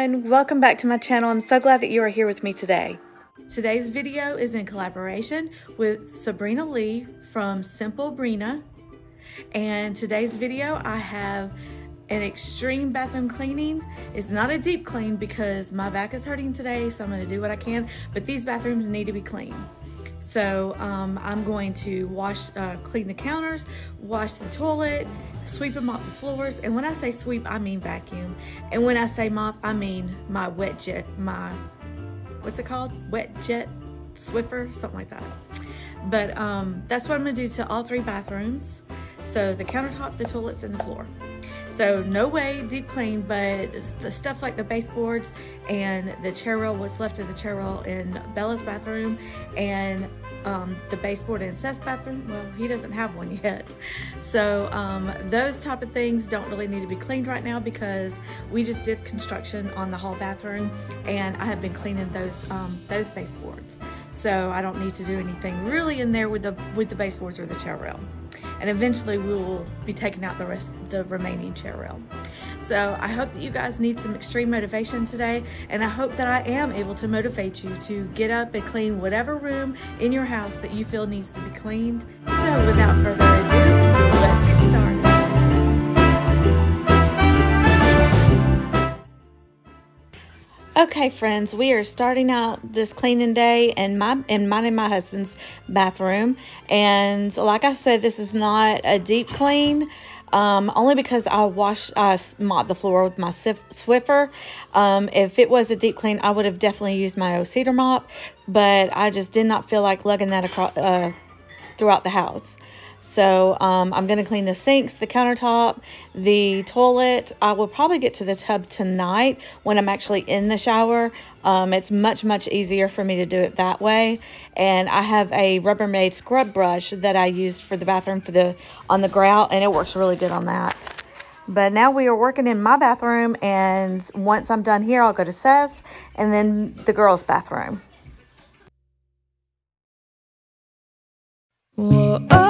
everyone, welcome back to my channel. I'm so glad that you are here with me today. Today's video is in collaboration with Subrina Lee from Simply Brina. And today's video I have an extreme bathroom cleaning. It's not a deep clean because my back is hurting today, so I'm gonna do what I can, but these bathrooms need to be clean. So um, I'm going to wash, uh, clean the counters, wash the toilet, sweep and mop the floors. And when I say sweep, I mean vacuum. And when I say mop, I mean my wet jet, my, what's it called? Wet jet Swiffer, something like that. But um, that's what I'm gonna do to all three bathrooms. So the countertop, the toilets, and the floor. So no way deep clean, but the stuff like the baseboards and the chair rail, what's left of the chair rail in Bella's bathroom and um, the baseboard in Seth's bathroom. Well, he doesn't have one yet. So um, those type of things don't really need to be cleaned right now because we just did construction on the hall bathroom and I have been cleaning those um, those baseboards. So I don't need to do anything really in there with the with the baseboards or the chair rail. And eventually we will be taking out the rest the remaining chair rail. So I hope that you guys need some extreme motivation today, and I hope that I am able to motivate you to get up and clean whatever room in your house that you feel needs to be cleaned. So without further ado, let's get started. Okay, friends, we are starting out this cleaning day in my in mine and my husband's bathroom. And like I said, this is not a deep clean um, only because I wash, I mop the floor with my Swiffer. Um, if it was a deep clean, I would have definitely used my O Cedar mop, but I just did not feel like lugging that across uh, throughout the house. So um, I'm going to clean the sinks, the countertop, the toilet. I will probably get to the tub tonight when I'm actually in the shower. Um, it's much, much easier for me to do it that way. And I have a Rubbermaid scrub brush that I used for the bathroom for the on the grout, and it works really good on that. But now we are working in my bathroom, and once I'm done here, I'll go to Seth's and then the girls' bathroom. Whoa,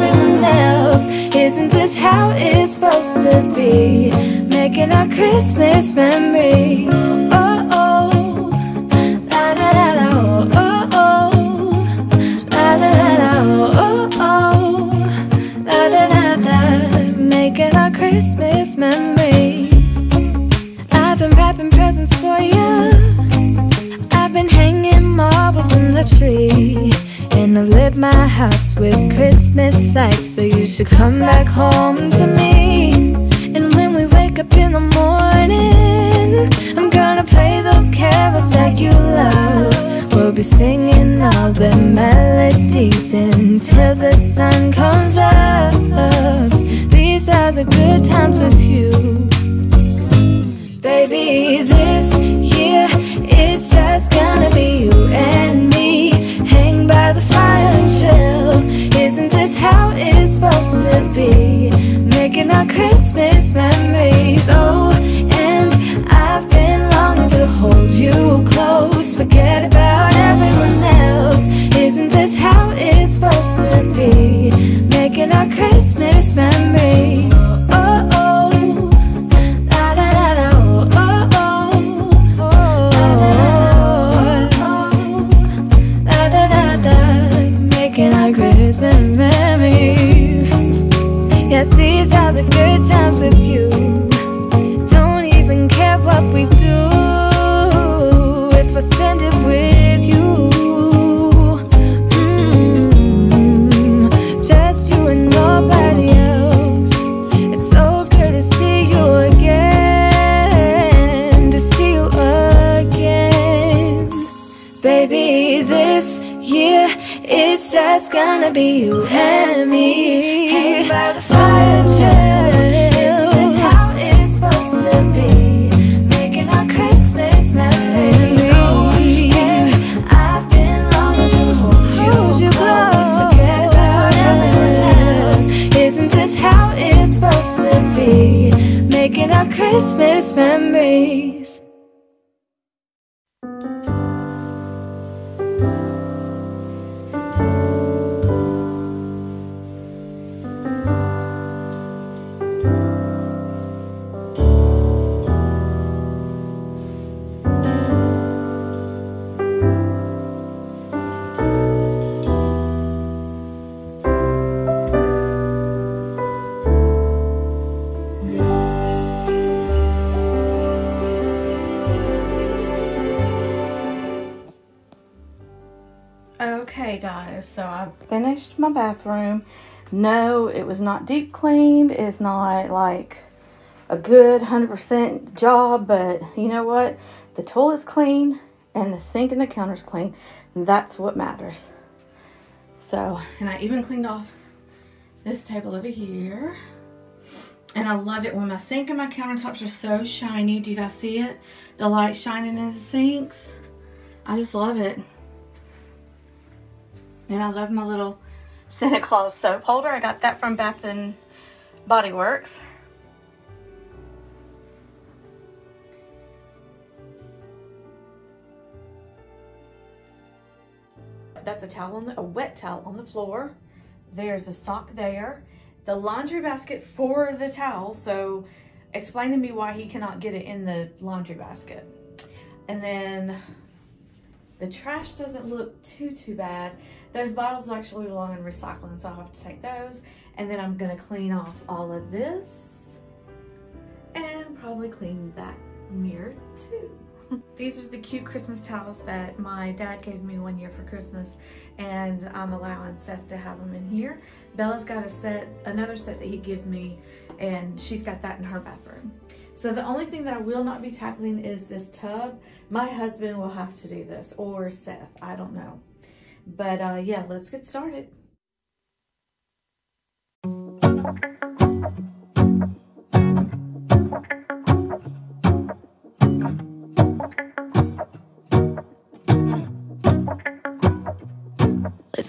Making our Christmas memories. Oh, oh, la da da, oh, oh, la oh, oh, la. Making our Christmas memories. I've been wrapping presents for you I've been hanging marbles in the tree. And I've lit my house with Christmas lights So you should come back home to me wake up in the morning. I'm gonna play those carols that you love. We'll be singing all the melodies Until the sun comes up. These are the good times with you. Baby, this year it's just gonna be you and me. Hang by the fire and chill. Isn't this how it's supposed to be? Making our Christmas memories Oh, and I've been longing to hold you close. Forget about everyone else. Isn't this how it's supposed to be? Making our Christmas memories. Oh, oh. Yes, messes, all the good times with you. Don't even care what we do if I spend it with you. -hmm. Just you and nobody else. It's so good to see you again, to see you again, baby. This year, it's just gonna be you and Christmas memories. Okay guys, so I finished my bathroom. No, it was not deep cleaned. It's not like a good 100% job, but you know what? The toilet's clean and the sink and the counter's clean. That's what matters. So, and I even cleaned off this table over here. And I love it when my sink and my countertops are so shiny. Do you guys see it? The light shining in the sinks. I just love it. And I love my little Santa Claus soap holder. I got that from Bath and Body Works. That's a towel on the, a wet towel on the floor. There's a sock there. The laundry basket for the towel. So explain to me why he cannot get it in the laundry basket. And then the trash doesn't look too, too bad. Those bottles actually belong in recycling, so I'll have to take those. And then I'm gonna clean off all of this and probably clean that mirror too. These are the cute Christmas towels that my dad gave me one year for Christmas and I'm allowing Seth to have them in here. Bella's got a set, another set that he gave me and she's got that in her bathroom. So the only thing that I will not be tackling is this tub. My husband will have to do this or Seth, I don't know. But uh, yeah, let's get started.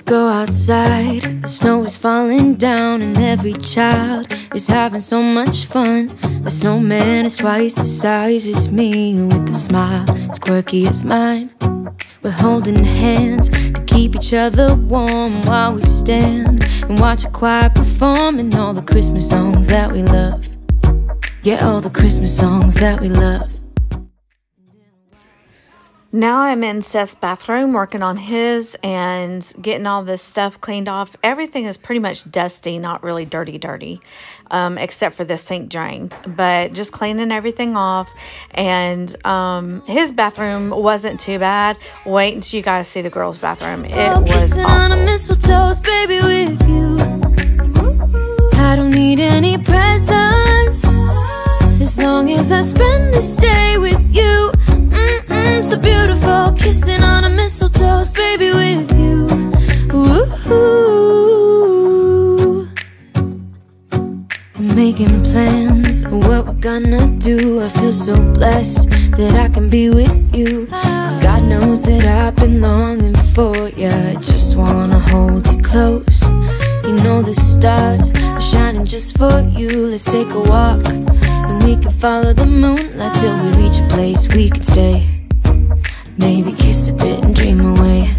Go outside. The snow is falling down, and every child is having so much fun. The snowman is twice the size as me, with a smile as quirky as mine. We're holding hands to keep each other warm while we stand and watch a choir performing all the Christmas songs that we love. Yeah, all the Christmas songs that we love. Now I'm in Seth's bathroom working on his and getting all this stuff cleaned off. Everything is pretty much dusty, not really dirty, dirty, um, except for the sink drains. But just cleaning everything off. And um, his bathroom wasn't too bad. Wait until you guys see the girls' bathroom. It was kissing on a awful. Beautiful, kissing on a mistletoe's baby with you. Ooh. Making plans what we're gonna do. I feel so blessed that I can be with you. Cause God knows that I've been longing for you. I just wanna hold you close. You know the stars are shining just for you. Let's take a walk and we can follow the moonlight till we reach a place we can stay. Maybe kiss a bit and dream away.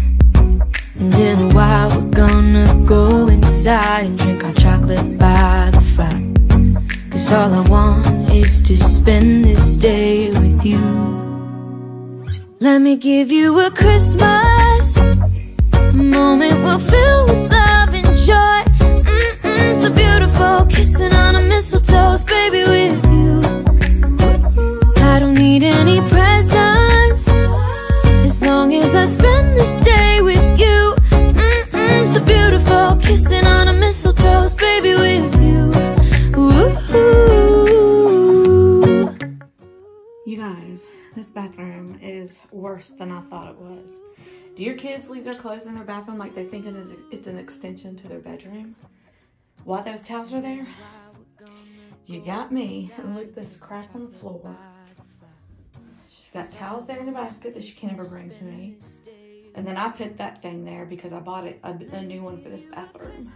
And in a while we're gonna go inside and drink our chocolate by the fire. Cause all I want is to spend this day with you. Let me give you a Christmas a moment we'll fill with worse than I thought it was. Do your kids leave their clothes in their bathroom like they think it is, it's an extension to their bedroom? Why those towels are there? You got me. Look this crack on the floor. She's got towels there in the basket that she can never bring to me. And then I put that thing there because I bought it a, a new one for this bathroom.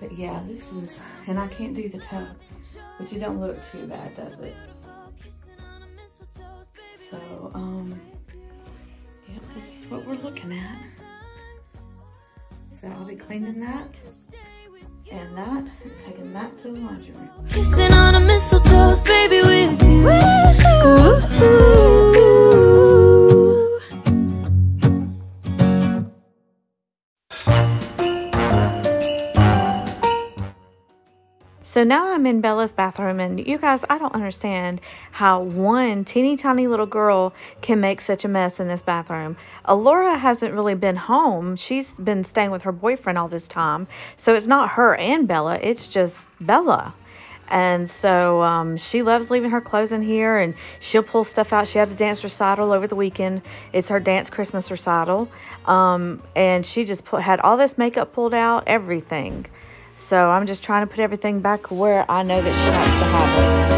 But yeah, this is, and I can't do the tub, but you don't look too bad, does it? Is what we're looking at. So I'll be cleaning that and that and taking that to the laundry room. Kissing on a mistletoe, baby, with So now I'm in Bella's bathroom, and you guys, I don't understand how one teeny tiny little girl can make such a mess in this bathroom. Alora hasn't really been home. She's been staying with her boyfriend all this time. So it's not her and Bella, it's just Bella. And so um, she loves leaving her clothes in here and she'll pull stuff out. She had a dance recital over the weekend. It's her dance Christmas recital. Um, and she just put, had all this makeup pulled out, everything. So I'm just trying to put everything back where I know that she likes to have it.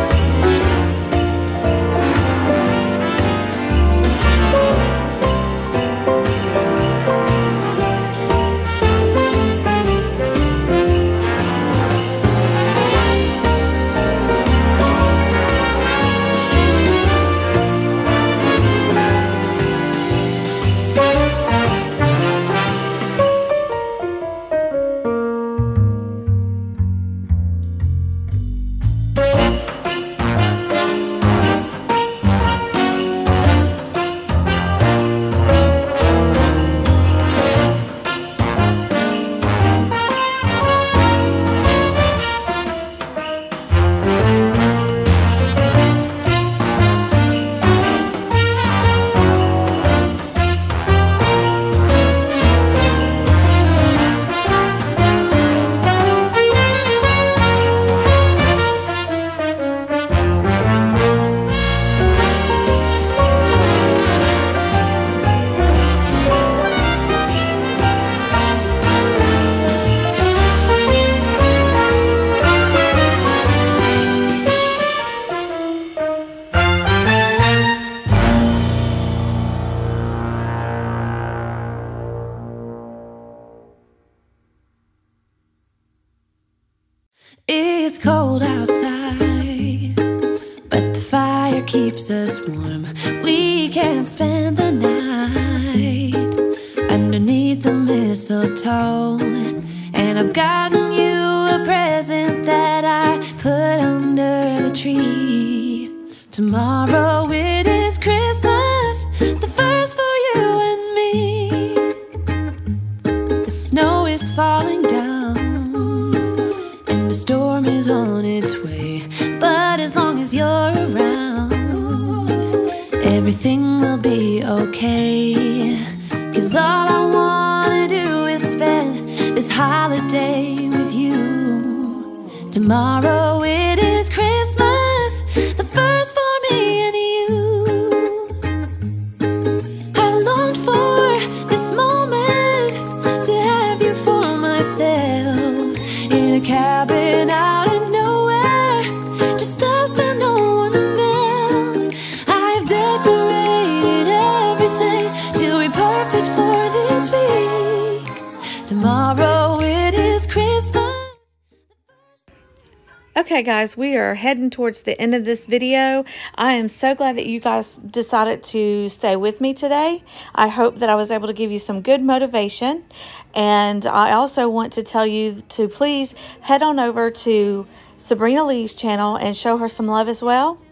Keeps us warm. We can spend the night underneath the mistletoe. And I've gotten you a present that I put under the tree. Tomorrow it is Christmas, the first for you and me. The snow is falling down and the storm is on its way. But as long as you're around, everything will be okay. Cause all I wanna do is spend this holiday with you. Tomorrow it is Tomorrow it is Christmas. Okay, guys, we are heading towards the end of this video. I am so glad that you guys decided to stay with me today. I hope that I was able to give you some good motivation. And I also want to tell you to please head on over to Subrina Lee's channel and show her some love as well.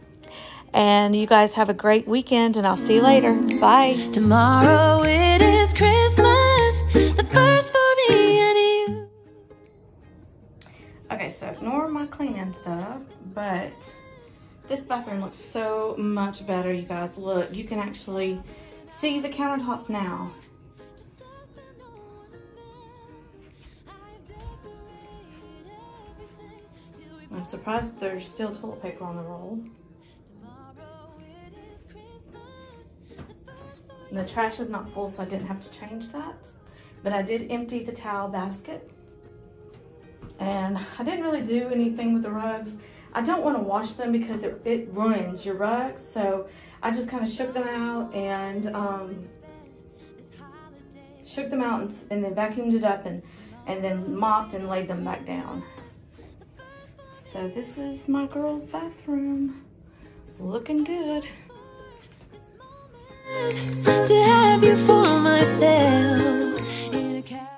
And you guys have a great weekend, and I'll see you later. Bye. Tomorrow it is Christmas, the first for and you. Okay, so ignore my cleaning stuff, but this bathroom looks so much better, you guys. Look, you can actually see the countertops now. I'm surprised there's still toilet paper on the roll. the trash is not full, so I didn't have to change that. But I did empty the towel basket. And I didn't really do anything with the rugs. I don't want to wash them because it, it ruins your rugs. So I just kind of shook them out and um, shook them out and, and then vacuumed it up and, and then mopped and laid them back down. So this is my girl's bathroom. Looking good. To have you for myself in a